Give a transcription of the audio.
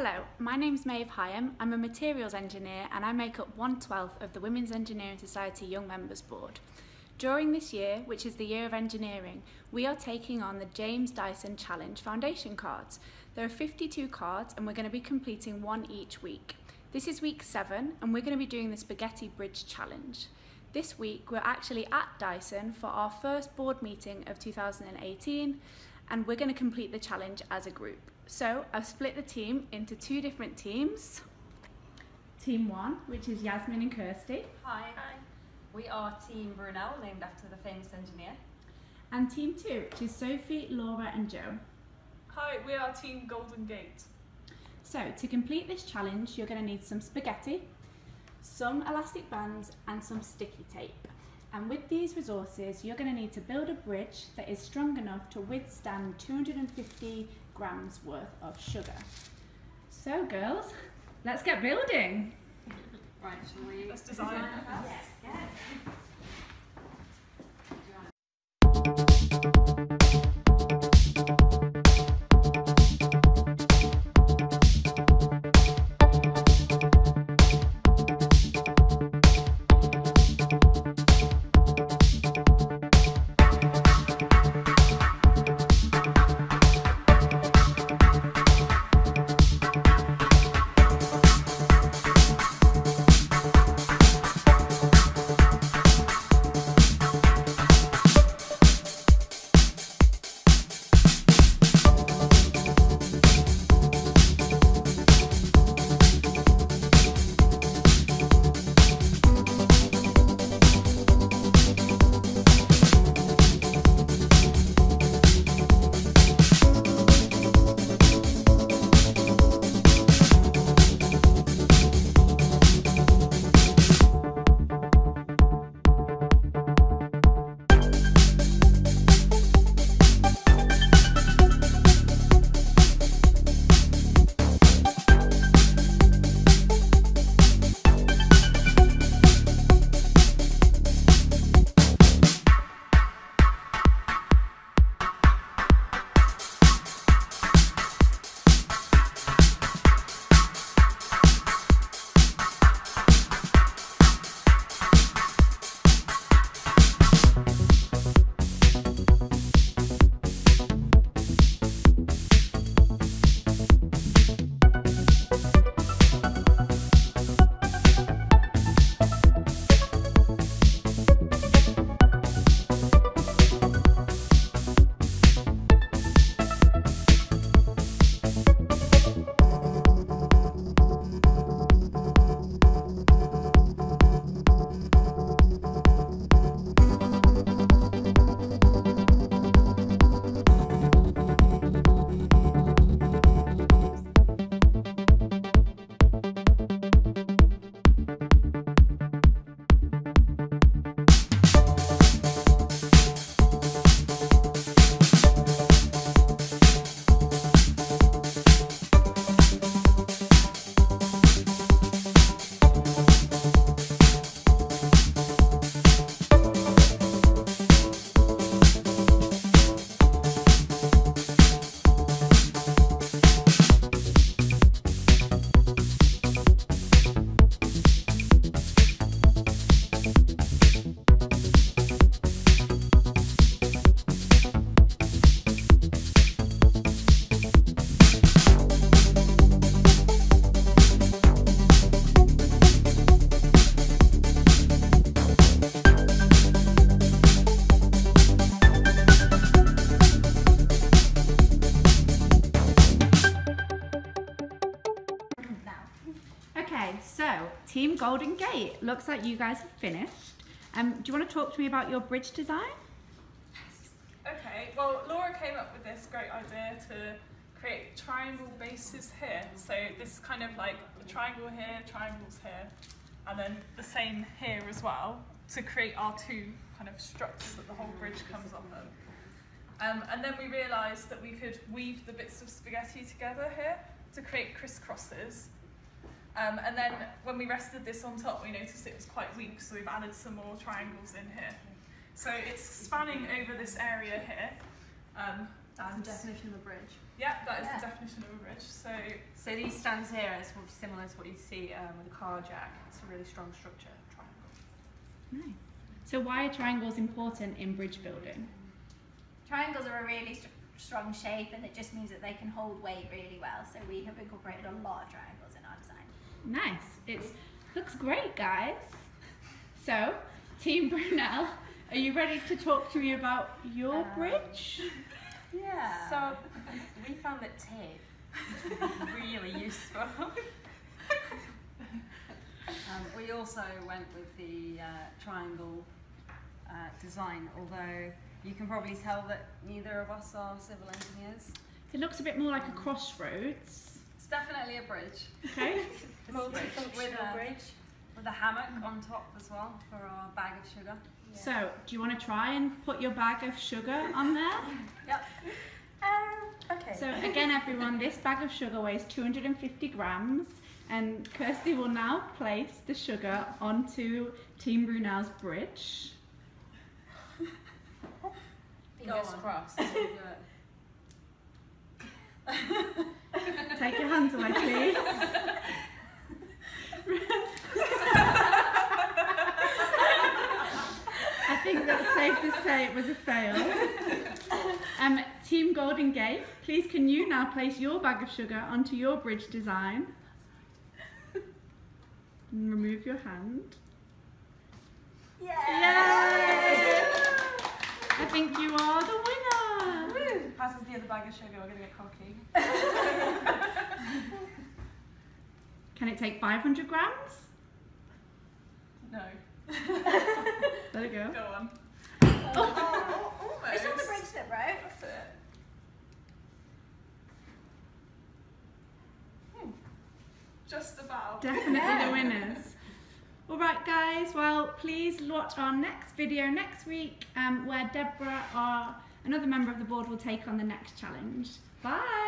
Hello, my name's Maeve Hyam. I'm a materials engineer and I make up 1 12th of the Women's Engineering Society Young Members Board. During this year, which is the year of engineering, we are taking on the James Dyson Challenge Foundation cards. There are 52 cards and we're going to be completing one each week. This is week 7 and we're going to be doing the Spaghetti Bridge Challenge. This week we're actually at Dyson for our first board meeting of 2018 and we're going to complete the challenge as a group. So I've split the team into two different teams. Team 1, which is Yasmin and Kirsty, Hi. Hi. We are Team Brunel, named after the famous engineer. and Team 2, which is Sophie, Laura and Joe. Hi, we are Team Golden Gate. So to complete this challenge, you're going to need some spaghetti, some elastic bands and some sticky tape. And with these resources, you're going to need to build a bridge that is strong enough to withstand 250 grams worth of sugar. So girls, let's get building. Right, shall we? Let's design. Yes. Okay, Team Golden Gate, looks like you guys have finished. Um, do you want to talk to me about your bridge design? Yes. Okay, well, Laura came up with this great idea to create triangle bases here. So this is kind of like a triangle here, triangles here, and then the same here as well to create our two kind of struts that the whole bridge comes off of. Um, and then we realised that we could weave the bits of spaghetti together here to create crisscrosses. Um, and then when we rested this on top, we noticed it was quite weak, so we've added some more triangles in here. So it's spanning over this area here um, That's the definition of a bridge. Yeah, that is Yeah. the definition of a bridge. So So these stands here are sort of similar to what you see um, with a car jack. It's a really strong structure, triangle. Nice. So why are triangles important in bridge building? Triangles are a really st- strong shape and it just means that they can hold weight really well. So we have incorporated a lot of triangles in our design. Nice. It looks great, guys. So, Team Brunel, are you ready to talk to me about your Um, bridge? Yeah. So we found that tape really useful. um, we also went with the uh, triangle uh, design, although you can probably tell that neither of us are civil engineers. It looks a bit more like a crossroads. It's definitely a bridge. Okay. with a bridge with a hammock on top as well for our bag of sugar. So, do you want to try and put your bag of sugar on there? Um, okay. So, again, everyone, this bag of sugar weighs 250 grams, and Kirsty will now place the sugar onto Team Brunel's bridge. Fingers crossed. Take your hands away, please. I think that's safe to say it was a fail. Um, Team Golden Gate, please can you now place your bag of sugar onto your bridge design? And remove your hand. Yay! Yay! I think you are the winner. Passes the other bag of sugar. We're gonna get cocky. Can it take 500 grams? No. Let it go. Go on. Oh, oh, oh. It's on the Almost. bridge tip, right? That's it. Hmm. Just about. Definitely the winners. All right, guys. Well, please watch our next video next week, um, where Deborah, our another member of the board, will take on the next challenge. Bye.